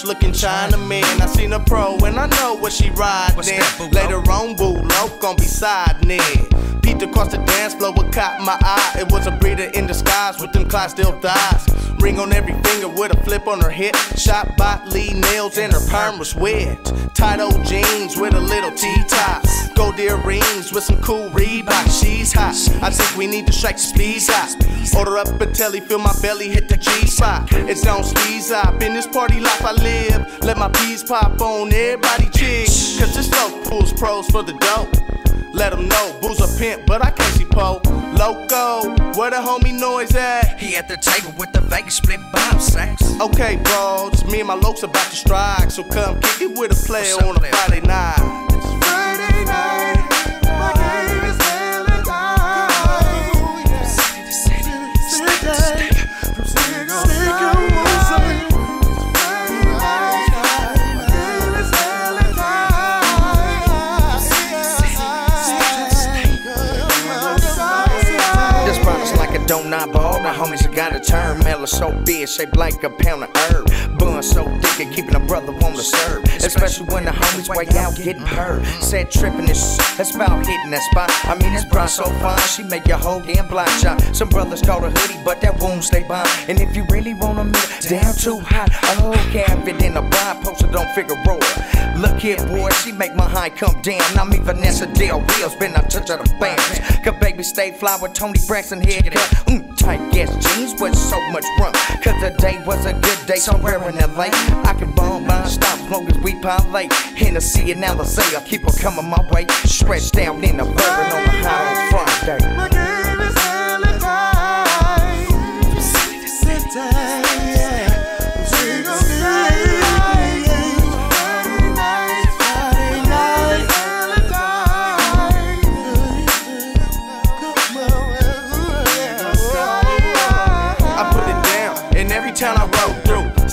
folks looking Chinaman. I seen a pro and I know what she riding. What's that, boo, Later on, boo, low gon' be siding it. Across the dance floor, what caught my eye? It was a breeder in disguise with them Clydesdale thighs. Ring on every finger with a flip on her hip. Shot bot, Lee nails, and her perm was wet. Tight old jeans with a little T-tops. Gold earrings with some cool Reeboks. She's hot. I think we need to strike speed hot. Order up a telly, feel my belly hit the G spot. It's on speed up. In this party life I live. Let my peas pop on everybody chicks. Cause this dope pulls pros for the dope. Let them know, booze a pimp, but I can't see Poe. Loco, where the homie noise at? He at the table with the Vegas split bomb sacks. Okay, bro, just me and my lokes about to strike. So come kick it with a player up, on a player? Friday night. It's Friday night. A donut ball. The homies got a turn. Mellow so big, shaped like a pound of herb. So thick, and keeping a brother on the serve. Especially when the homies way out getting hurt. Said tripping this that's about hitting that spot. I mean, this bra so fine, she make your whole damn block shot. Some brothers call her hoodie, but that won't stay by. And if you really wanna meet down too hot, oh, have it in a bar, posted on Figueroa. Look here, boy, she make my high come down. Now me Vanessa Del Rios been a touch of the bands. Cause baby stay fly with Toni Braxton haircut. Mm, tight gas jeans with so much rum. Cause the day was a good day somewhere in LA. I can bomb my stop as long as we parlay. Hennessy and Alizé, I keep her coming my way. Stretched down in a bourbon on the on Friday.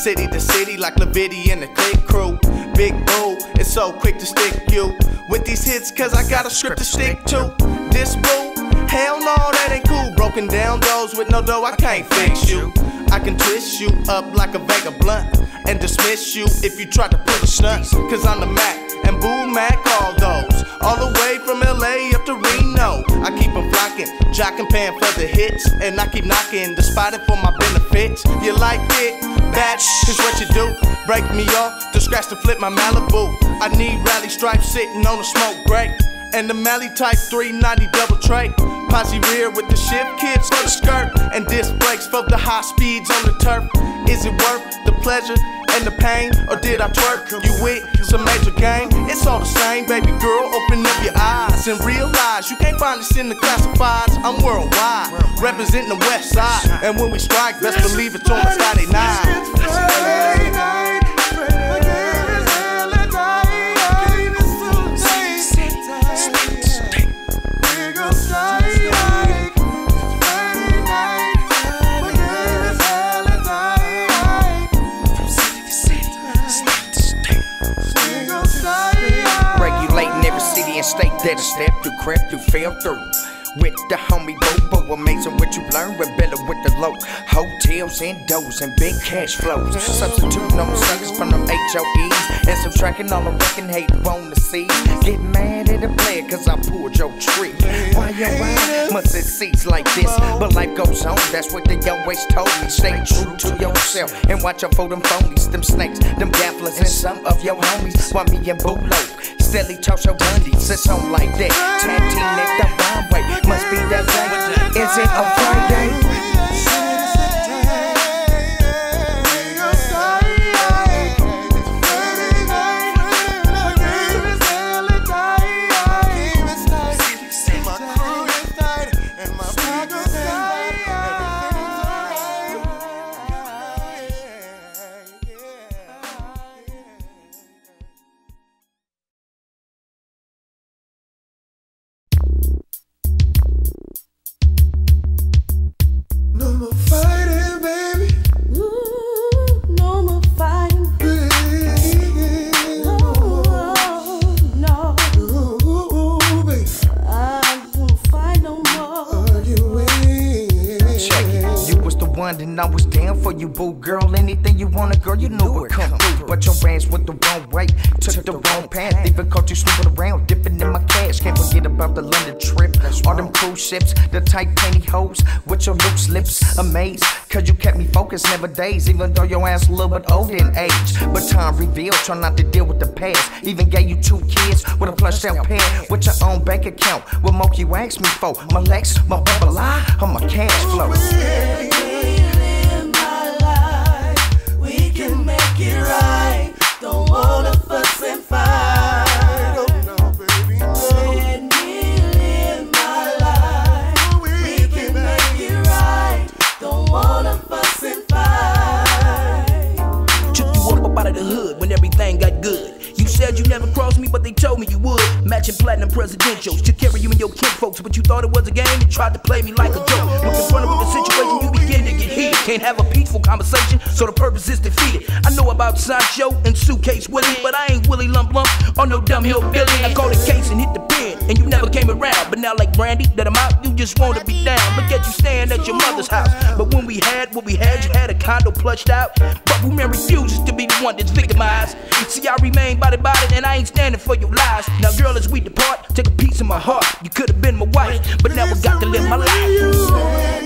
City to city, like Levitti and the Click Crew. Big boo, it's so quick to stick you with these hits, cause I got a script to stick to. This boo, hell no, that ain't cool. Broken down doors with no dough, I can't fix you. I can twist you up like a of blunt and dismiss you if you try to put a stunt. Cause I'm the Mac and Boo Mac, all those. Paying for the hits. And I keep knocking, despite it for my benefits. You like it? That is what you do. Break me off to scratch to flip my Malibu. I need rally stripes sitting on a smoke break. And the Mally Type 390 double tray. Posse rear with the shift kits for the skirt. And disc brakes for the high speeds on the turf. Is it worth the pleasure and the pain? Or did I twerk you with some major game? It's all the same, baby girl. Open up your eyes and realize you can't find us in the classifieds. I'm worldwide, representing the west side. And when we strike, best believe it's on a Friday night. Regulating that I step through, crept through, fell through. With the homie Bobo, amazing what you learn. with Rebelling with the low hotels and doors and big cash flows. Substituting on suckers from them HOEs and subtracting all the wrecking hate on the seas. Get mad at the player cause I pulled your trick. Why your eye must it seats like this? But life goes on, that's what they always told me. Stay true to yourself and watch out for them phonies, them snakes, them gafflers, and some of your homies. While me and Boo Low steadily toss your bundies. It's on like that. Tag team at the bomb way. Must be that day. Is it a Friday? Want, girl, you knew would come through. But your ass went the wrong way, took the wrong path. Even caught you snooping around, dipping in my cash. Can't forget about the London trip, all them cruise ships, the tight pantyhose with your loose lips. Amazed, cause you kept me focused, never days, even though your ass a little bit older in age. But time revealed, try not to deal with the past. Even gave you two kids with a plush out pair with your own bank account. What more you ask me for? My legs, my bubble eye, or my cash flow? Tried to play me like a joke. When confronted with the situation, you begin to get heated. Can't have a peaceful conversation, so the purpose is defeated. I know about Sancho and Suitcase Willie, but I ain't Willie Lump Lump or no dumb hillbilly. I called a case and hit the and you never came around. But now, like Brandy, that I'm out, you just wanna be down. Look at you staying at your mother's house. But when we had what we had, you had a condo plushed out. But woman refuses to be the one that's victimized. See, I remain body body, and I ain't standing for your lies. Now, girl, as we depart, take a piece of my heart. You could have been my wife, but now I got to live my life.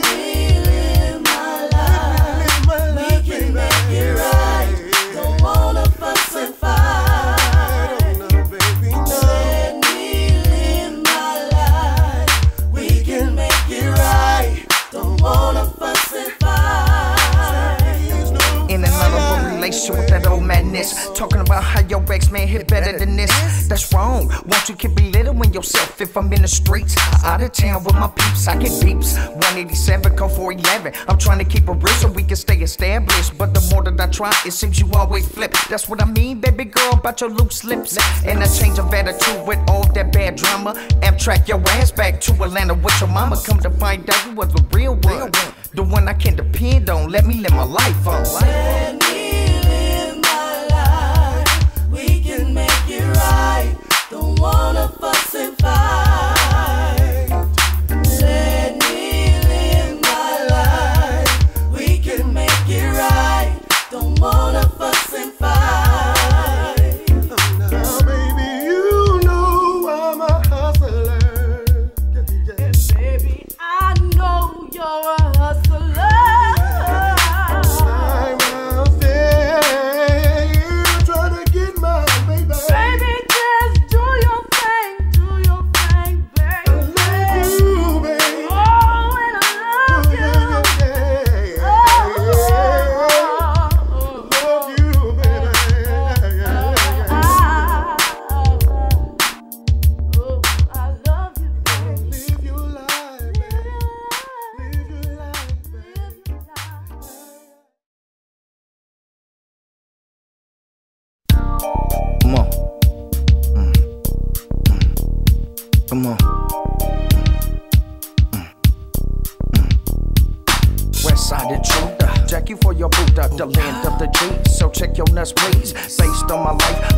If I'm in the streets? Out of town with my peeps, I get beeps. 187, call 411. I'm trying to keep it real so we can stay established. But the more that I try, it seems you always flip. That's what I mean, baby girl, about your loose lips. And a change of attitude with all that bad drama. Amtrak your ass back to Atlanta with your mama. Come to find out you was the real one. The one I can depend on. Let me live my life on. Let me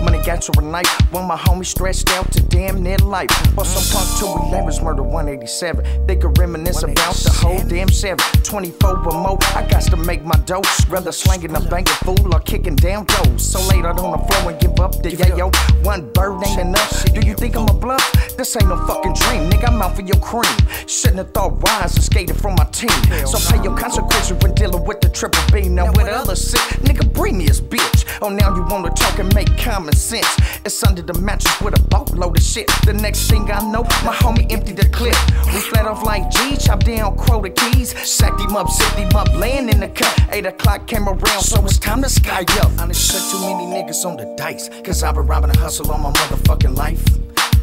money got to a night. When my homie stretched out to damn near life. But some punk 211's murder 187. They could reminisce about the whole damn seven. 24 or more, I got to make my dough. Rather slanging a banging fool or kicking down doors. So late out on the floor and give up the yayo. One bird ain't enough. Do you think I'm a bluff? This ain't no fucking dream, nigga. I'm out for your cream. Shouldn't have thought wise and skated from my team. So pay your consequences when dealing with the triple B. Now with other sick, nigga, bring me his bitch. Oh, now you wanna talk and make common sense. It's under the mattress with a boatload of shit. The next thing I know, my homie emptied the clip. We flat off like G, chopped down quota keys. Sacked him up, zipped him up, laying in the cut. Eight o'clock came around, so it's time to sky up. I done shut too many niggas on the dice, cause I've been robbing a hustle on my motherfucking life.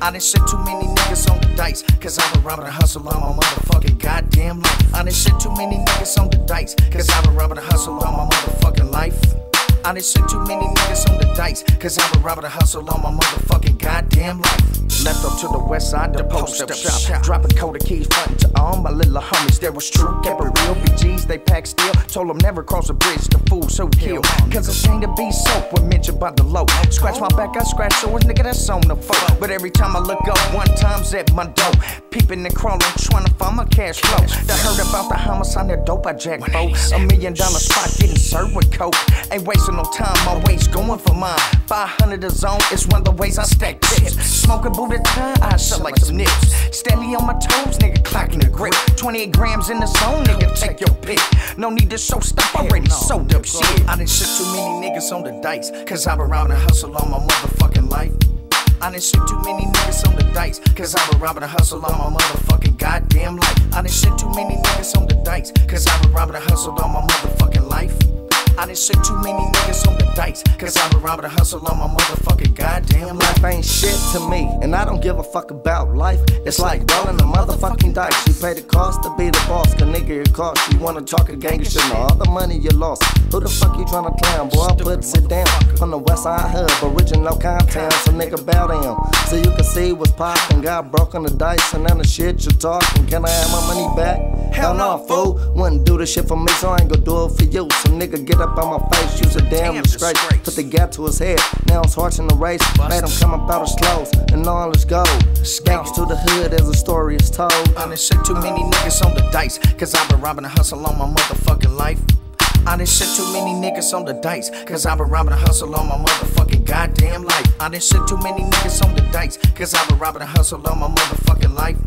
I done shit too many niggas on the dice, cause I've been robbing a hustle on my motherfucking goddamn life. I done shit too many niggas on the dice, cause I've been robbing a hustle on my motherfucking life. I done shit too many niggas on the dice, cause I'm a robbing a hustle on my motherfucking goddamn life. Left up to the west side, the post up shop. Dropping coda keys, frontin' to all my little homies. There was true, kept it real. BGs, they packed steel. Told them never cross a bridge, the fools who kill. Cause ain't to be soap when mentioned by the low. Scratch my back, I scratch yours, nigga, that's on the phone. But every time I look up, one time's at my door. Peeping and crawling, trying to find my cash flow. They heard about the homicide, that dope I jack for. A million dollar spot getting served with coke. Ain't wasting no time, my always going for mine. 500 a zone is one of the ways I stack chips. Smoking Buddha time, I shut like some nips. Steady on my toes, nigga, clocking the grip. 28 grams in the zone, nigga, take your pick. No need to show stuff, already sold up shit. I done shit too many niggas on the dice, cause I been around and hustle all my motherfucking life. I done shit too many niggas on the dice, cause I been robbing and hustle all my motherfucking goddamn life. I done shit too many niggas on the dice, cause I been robbing and hustle all my motherfucking life. I done shit too many niggas on the dice, cause I been robbing and hustle all my motherfucking goddamn life. Life ain't shit to me, and I don't give a fuck about life. It's like rolling a motherfucking dice. You pay the cost to be the boss, cause nigga it cost. You wanna talk a gang, you should know all the money you lost. Who the fuck you tryna clown? Boy, I put it down from the west side hub, original Comptown, so nigga bow down. So you can see what's poppin'. Got broken the dice, and then the shit you talking. Can I have my money back? Hell no, fool. Wouldn't do this shit for me, so I ain't gonna do it for you. So nigga, get up on my face, use a damn Damn disgrace. disgrace. Put the gap to his head, now it's horse in the race. Made him come up out of slows, and all is gold. Thanks to the hood as the story is told. I done shit too many niggas on the dice, cause I've been robbing and hustle all my motherfucking life. I done shit too many niggas on the dice, cause I've been robbing and hustle all my motherfucking goddamn life. I done shit too many niggas on the dice, cause I've been robbing and hustle all my motherfucking life.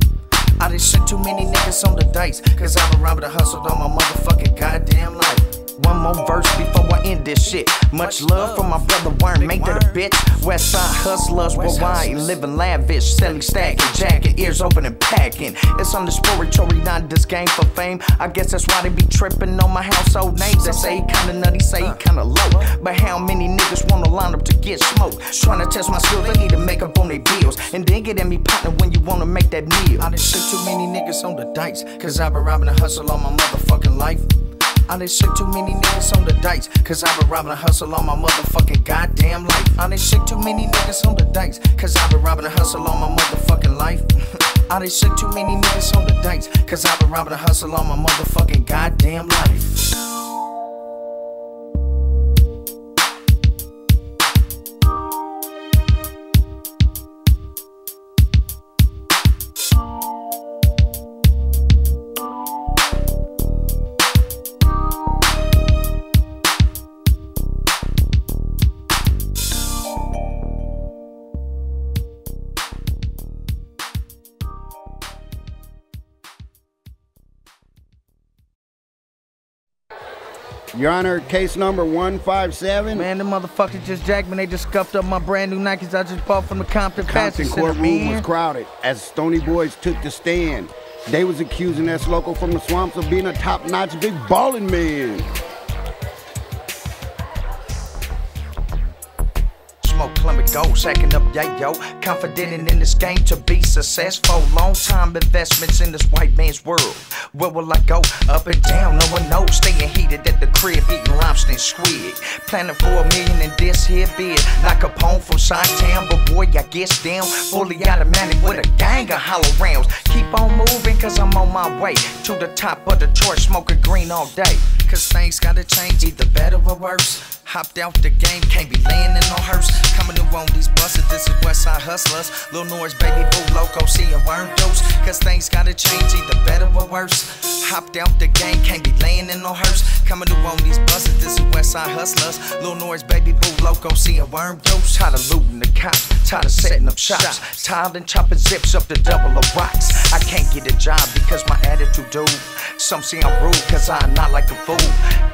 I done shit too many niggas on the dice, cause I been robbing and hustle all my motherfucking goddamn life. One more verse before I end this shit. Much love from my brother Worm, make that a bitch. Westside hustlers worldwide, living lavish, selling stacking, jacking, ears open and packing. It's on the spiritual, not this game for fame. I guess that's why they be tripping on my household names. They say he kinda nutty, say he kinda low. But how many niggas wanna line up to get smoked? Trying to test my skills, they need to make up on their bills. And then get in me partner when you wanna make that meal. I done shit too many niggas on the dice, cause I been robbing and hustle all my motherfucking life. I done shit too many niggas on the dice, cause I been robbing and hustle all my motherfucking goddamn life. I done shit too many niggas on the dice, cause I been robbing and hustle all my motherfucking life. I done shit too many niggas on the dice, cause I been robbing and hustle all my motherfucking goddamn life. Your Honor, case number 157. Man, the motherfuckers just jacked me. They just scuffed up my brand new Nikes I just bought from the Compton Compton courtroom was crowded as Stony Boys took the stand. They was accusing S-Locco from the swamps of being a top-notch big ballin' man. Gold, sacking up, yeah, yo. Confident in this game to be successful. Long time investments in this white man's world. Where will I go? Up and down, no one knows. Staying heated at the crib, eating lobster and squid. Planning for a million in this here bid. Like a Capone from side town, but boy, I guess down. Fully automatic with a gang of hollow rounds. Keep on moving, cause I'm on my way to the top of Detroit, smoking green all day. Cause things gotta change, either better or worse. Hopped out the game, can't be laying in no hearse. Coming to on these buses, this is Westside Hustlers. Lil Noise, baby boo, loco, see a worm dose. Cause things gotta change, either better or worse. Hopped out the game, can't be laying in no hearse. Coming to on these buses, this is Westside Hustlers. Lil Noise, baby boo, loco, see a worm dose. Tired of looting the cops, tired of setting up shops. Tired of chopping zips up the double of rocks. I can't get a job because my attitude, dude. Some say I'm rude, cause I'm not like a fool.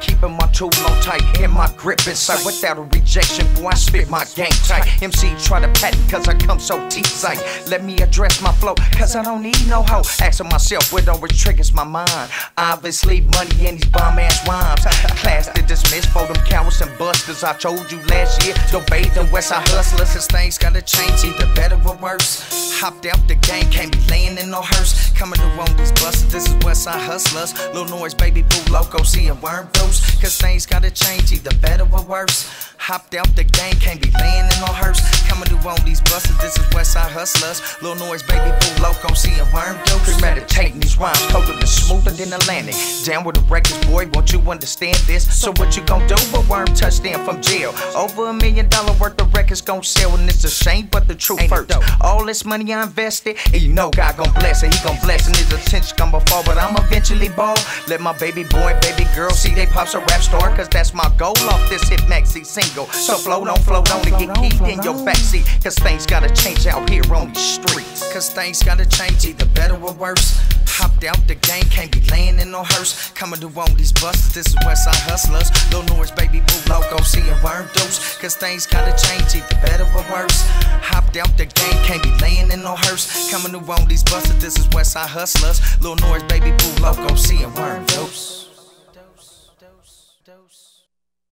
Keeping my tool on tight and my grip without a rejection. Boy, I spit my game tight. MC try to patent cause I come so T-sight. Let me address my flow, cause I don't need no hoe. Asking myself what always triggers my mind. Obviously, money in these bomb ass rhymes. Class to dismiss for them cowards and busters. I told you last year, don't bathe them Westside hustlers. Cause things gotta change, either better or worse. Hopped out the game, can't be laying in no hearse. Coming to on these buses, this is Westside hustlers. Little Noise, baby boo, loco, see a worm dose. Cause things gotta change, either better or worse. Hopped out the game, can't be laying in no hearse. Coming to on these buses, this is Westside hustlers. Lil Noise, baby boo, loco, see a worm dose. Premeditating these rhymes, colder and smoother than Atlantic. Down with the records, boy, won't you understand this? So what you gon' do when Worm touched in from jail? Over a million dollar worth of records gon' sell, and it's a shame, but the truth hurts. All this money I invested, and you know God gon' bless it. He gon' bless, and his attention come before, but I'm eventually ball. Let my baby boy and baby girl see they pops a rap star, cause that's my goal off this hit maxi single. So float on, float on, and get keyed in your backseat, cause things gotta change out here on these streets. Cause things gotta change, either better or worse. Hopped out the game, can't be laying in no hearse. Coming to on these buses, this is Westside Hustlers. Lil Norris, baby boo, loco, seeing worm dose. Cause things gotta change, either better or worse. Hopped out the game, can't be laying in no hearse. Coming to on these buses, this is Westside Hustlers. Lil Norris, baby boo, loco, seeing worm dose.